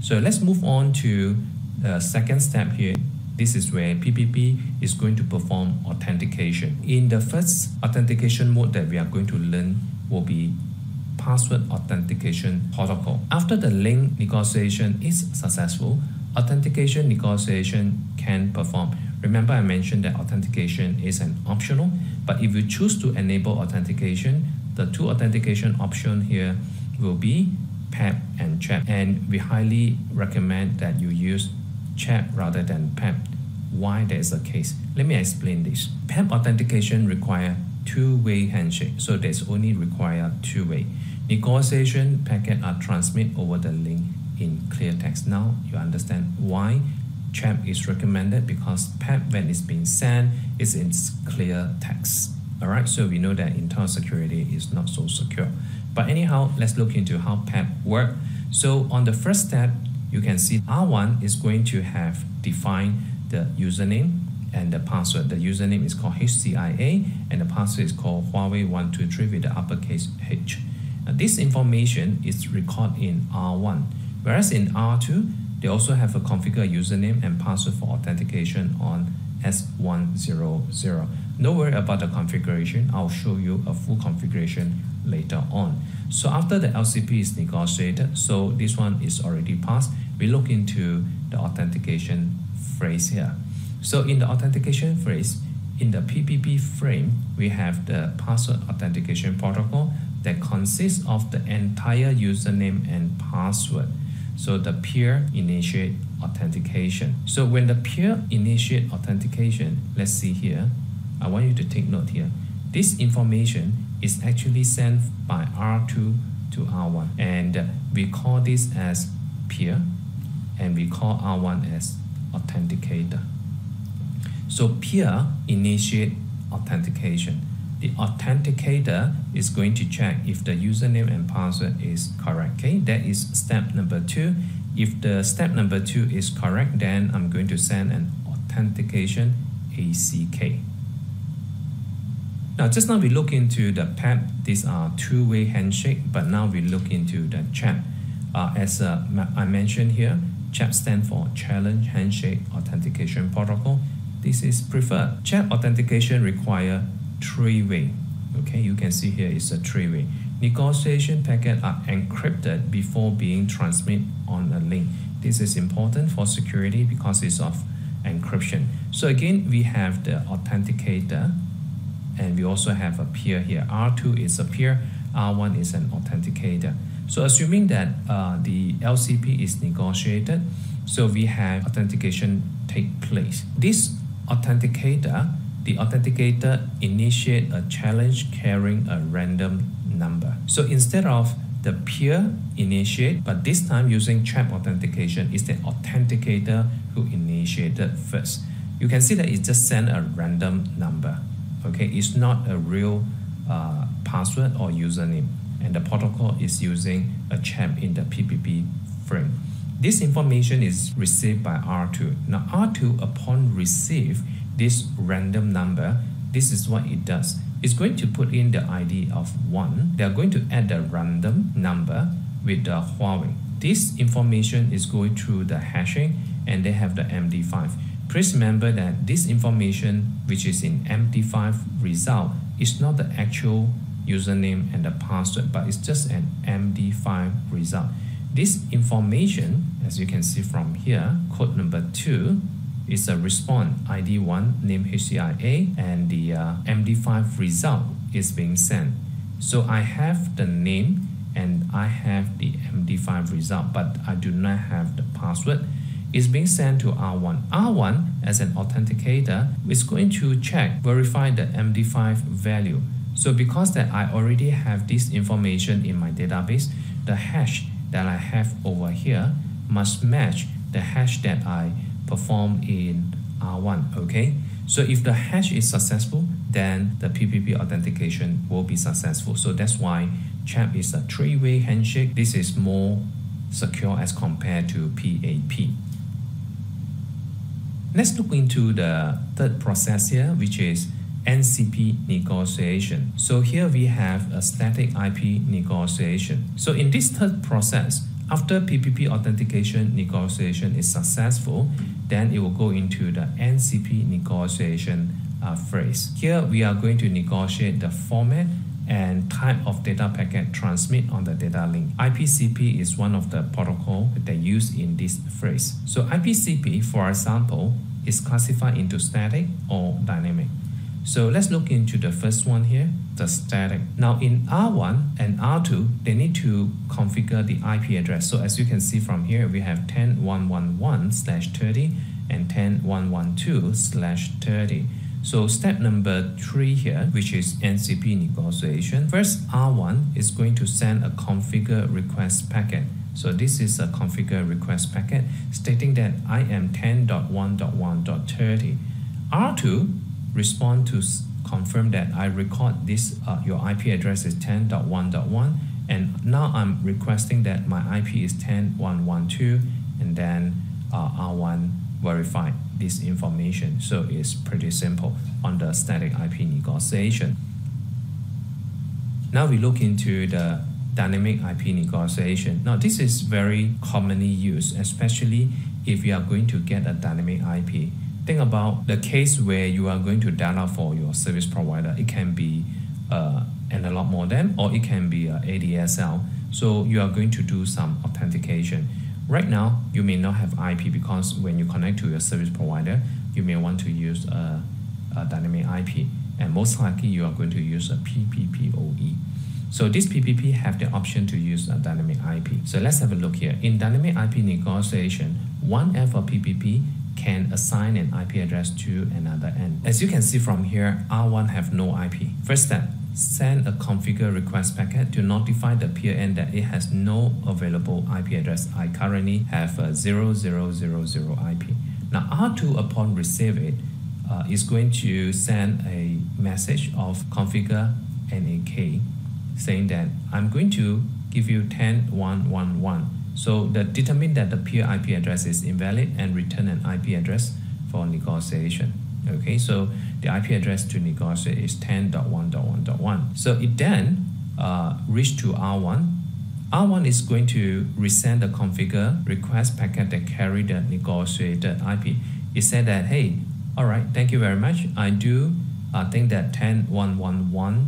So let's move on to the second step here. This is where PPP is going to perform authentication. In the first authentication mode that we are going to learn will be password authentication protocol. After the link negotiation is successful, authentication negotiation can perform. Remember I mentioned that authentication is an optional, but if you choose to enable authentication, the two authentication option here will be PAP and CHAP. And we highly recommend that you use CHAP rather than PAP. Why that is the case? Let me explain this. PAP authentication require two-way handshake, so there's only require two-way. Negotiation packet are transmit over the link in clear text. Now you understand why CHAP is recommended because PAP when it's being sent is in clear text. Alright, so we know that internal security is not so secure. But anyhow, let's look into how PAP work. So on the first step, you can see R1 is going to have defined the username and the password. The username is called HCIA and the password is called Huawei123 with the uppercase H. Now, this information is recorded in R1, whereas in R2, they also have a configure username and password for authentication on S100. No worry about the configuration. I'll show you a full configuration later on. So after the LCP is negotiated, so this one is already passed, we look into the authentication phrase here. So in the authentication phrase, in the PPP frame, we have the password authentication protocol that consists of the entire username and password. So the peer initiate authentication. So when the peer initiate authentication, let's see here, I want you to take note here. This information is actually sent by R2 to R1 and we call this as peer and we call R1 as authenticator. So peer initiate authentication. The authenticator is going to check if the username and password is correct. Okay, that is step number two. If the step number two is correct, then I'm going to send an authentication ACK. Now, just now we look into the PAP. These are two-way handshake, but now we look into the CHAP. Uh, as uh, I mentioned here, CHAP stands for Challenge Handshake Authentication Protocol. This is preferred. CHAP authentication require three-way. Okay, you can see here it's a three-way. Negotiation packets are encrypted before being transmitted on a link. This is important for security because it's of encryption. So again, we have the authenticator and we also have a peer here. R2 is a peer, R1 is an authenticator. So assuming that uh, the LCP is negotiated, so we have authentication take place. This authenticator, the authenticator initiate a challenge carrying a random number. So instead of the peer initiate, but this time using CHAP authentication is the authenticator who initiated first. You can see that it just sent a random number okay it's not a real uh, password or username and the protocol is using a CHAP in the PPP frame. This information is received by R2 now R2 upon receive this random number this is what it does. It's going to put in the ID of 1 they're going to add the random number with the Huawei. This information is going through the hashing and they have the MD5 Please remember that this information which is in MD5 result is not the actual username and the password, but it's just an MD5 result. This information, as you can see from here, code number 2, is a response ID1 name HCIA and the uh, MD5 result is being sent. So I have the name and I have the MD5 result, but I do not have the password is being sent to R1. R1, as an authenticator, is going to check, verify the MD5 value. So because that I already have this information in my database, the hash that I have over here must match the hash that I perform in R1, okay? So if the hash is successful, then the PPP authentication will be successful. So that's why CHAP is a three-way handshake. This is more secure as compared to PAP. Let's look into the third process here, which is NCP negotiation. So here we have a static IP negotiation. So in this third process, after PPP authentication negotiation is successful, then it will go into the NCP negotiation uh, phrase. Here we are going to negotiate the format and type of data packet transmit on the data link. IPCP is one of the protocol that used in this phrase. So IPCP, for example, is classified into static or dynamic. So let's look into the first one here, the static. Now in R1 and R2, they need to configure the IP address. So as you can see from here, we have 10111 slash 30 and 10112 slash 30. So step number three here, which is NCP negotiation. First, R1 is going to send a configure request packet. So this is a configure request packet stating that I am 10.1.1.30. R2 respond to confirm that I record this, uh, your IP address is 10.1.1 and now I'm requesting that my IP is 10.1.1.2 and then uh, R1 verify this information. So it's pretty simple on the static IP negotiation. Now we look into the dynamic IP negotiation. Now this is very commonly used, especially if you are going to get a dynamic IP. Think about the case where you are going to dial for your service provider. It can be uh, analog modem or it can be a ADSL. So you are going to do some authentication. Right now, you may not have IP because when you connect to your service provider, you may want to use a, a dynamic IP, and most likely you are going to use a PPPoE. So this PPP have the option to use a dynamic IP. So let's have a look here. In dynamic IP negotiation, one F of PPP can assign an IP address to another end. As you can see from here, R1 have no IP. First step, send a configure request packet to notify the peer end that it has no available IP address. I currently have a 0000 IP. Now R2 upon receive it uh, is going to send a message of configure NAK saying that I'm going to give you 10111. So that determine that the peer IP address is invalid and return an IP address for negotiation. Okay, so the IP address to negotiate is 10.1.1.1. So it then uh, reach to R1. R1 is going to resend the configure request packet that carry the negotiated IP. It said that, hey, all right, thank you very much. I do uh, think that 10.1.1.1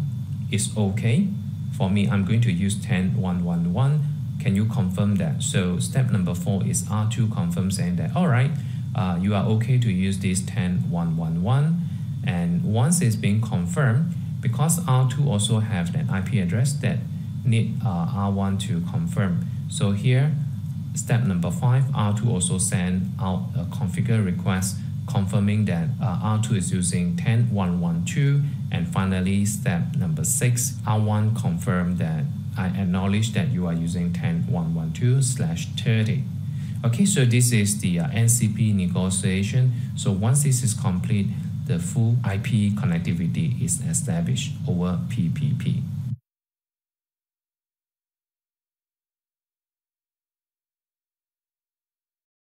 is okay. For me, I'm going to use 10.1.1.1. Can you confirm that? So step number four is R2 confirm saying that, all right, uh, you are okay to use this 10111 and once it's been confirmed because R2 also have an IP address that need uh, R1 to confirm. So here step number five R2 also send out a configure request confirming that uh, R2 is using 10112 and finally step number six R1 confirm that I acknowledge that you are using 10112 slash 30 Okay, so this is the uh, NCP negotiation. So once this is complete, the full IP connectivity is established over PPP.